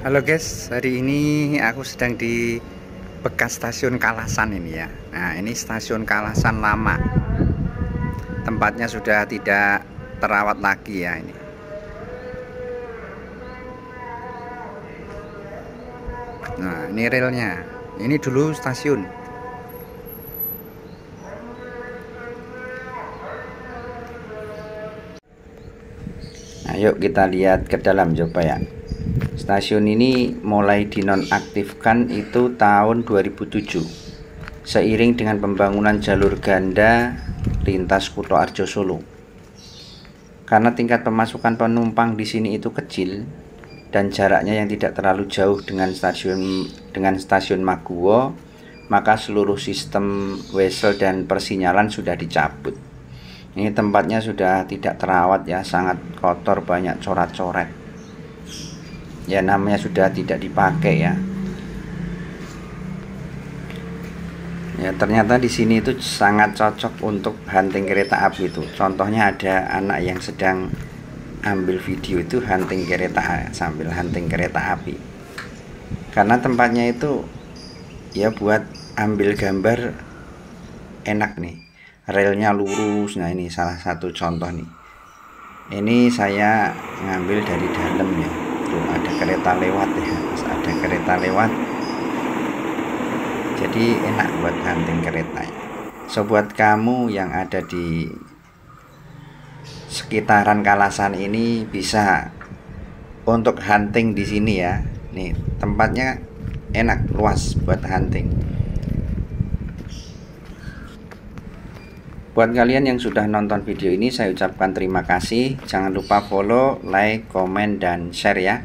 Halo guys, hari ini aku sedang di bekas stasiun Kalasan ini ya. Nah, ini stasiun Kalasan lama. Tempatnya sudah tidak terawat lagi ya ini. Nah, ini relnya. Ini dulu stasiun. Nah, yuk kita lihat ke dalam coba ya. Stasiun ini mulai dinonaktifkan itu tahun 2007 seiring dengan pembangunan jalur ganda lintas Kuto Arjo Solo. Karena tingkat pemasukan penumpang di sini itu kecil dan jaraknya yang tidak terlalu jauh dengan stasiun dengan stasiun Maguwo, maka seluruh sistem wesel dan persinyalan sudah dicabut. Ini tempatnya sudah tidak terawat ya, sangat kotor, banyak corat-coret. Ya namanya sudah tidak dipakai ya. Ya ternyata di sini itu sangat cocok untuk hunting kereta api itu. Contohnya ada anak yang sedang ambil video itu hunting kereta sambil hunting kereta api. Karena tempatnya itu ya buat ambil gambar enak nih relnya lurus nah ini salah satu contoh nih ini saya ngambil dari dalam ya ada kereta lewat ya Mas ada kereta lewat. Jadi enak buat hunting kereta. So buat kamu yang ada di sekitaran Kalasan ini bisa untuk hunting di sini ya. Nih tempatnya enak luas buat hunting Buat kalian yang sudah nonton video ini saya ucapkan terima kasih. Jangan lupa follow, like, komen, dan share ya.